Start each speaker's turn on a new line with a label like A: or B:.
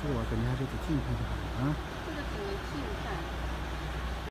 A: 这个我肯定还是得进去看啊。